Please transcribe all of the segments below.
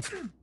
Hmm.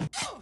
Oh!